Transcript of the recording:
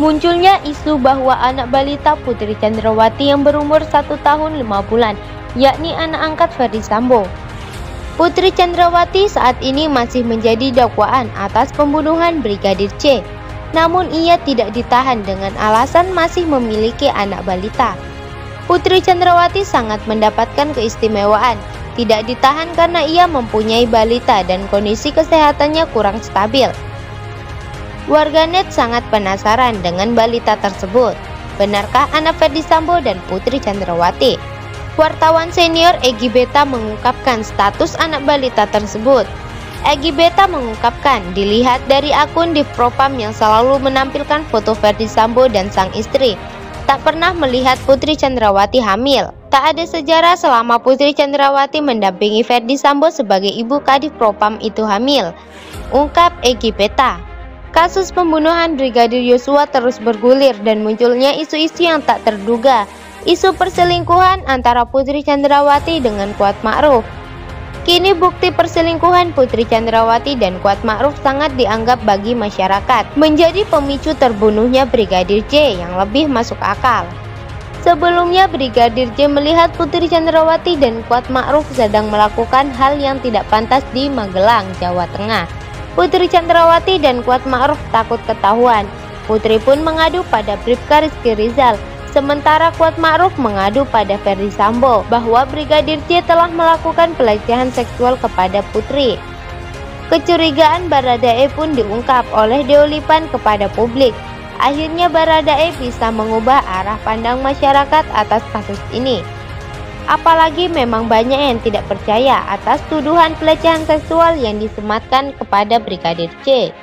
Munculnya isu bahwa anak balita Putri Chandrawati yang berumur satu tahun lima bulan, yakni anak angkat Ferdi Sambo. Putri Chandrawati saat ini masih menjadi dakwaan atas pembunuhan Brigadir C. Namun ia tidak ditahan dengan alasan masih memiliki anak balita. Putri Chandrawati sangat mendapatkan keistimewaan, tidak ditahan karena ia mempunyai balita dan kondisi kesehatannya kurang stabil. Warganet sangat penasaran dengan balita tersebut. Benarkah anak Ferdi Sambo dan Putri Chandrawati? Wartawan senior Egi Beta mengungkapkan status anak balita tersebut. Egi Beta mengungkapkan dilihat dari akun di Propam yang selalu menampilkan foto Ferdi Sambo dan sang istri, tak pernah melihat Putri Chandrawati hamil. Tak ada sejarah selama Putri Chandrawati mendampingi Ferdi Sambo sebagai ibu kadif Propam itu hamil. Ungkap Egi Beta. Kasus pembunuhan Brigadir Yosua terus bergulir dan munculnya isu-isu yang tak terduga. Isu perselingkuhan antara Putri Chandrawati dengan Kuat Ma'ruf. Kini bukti perselingkuhan Putri Chandrawati dan Kuat Ma'ruf sangat dianggap bagi masyarakat menjadi pemicu terbunuhnya Brigadir J yang lebih masuk akal. Sebelumnya Brigadir J melihat Putri Chandrawati dan Kuat Ma'ruf sedang melakukan hal yang tidak pantas di Magelang, Jawa Tengah. Putri Chandrawati dan Kuat Ma'ruf takut ketahuan. Putri pun mengadu pada Bribka Rizky Rizal, sementara Kuat Ma'ruf mengadu pada Ferdi Sambo bahwa Brigadir J telah melakukan pelecehan seksual kepada Putri. Kecurigaan Baradae pun diungkap oleh Deolipan kepada publik. Akhirnya Baradae bisa mengubah arah pandang masyarakat atas kasus ini. Apalagi memang banyak yang tidak percaya atas tuduhan pelecehan seksual yang disematkan kepada Brigadir C.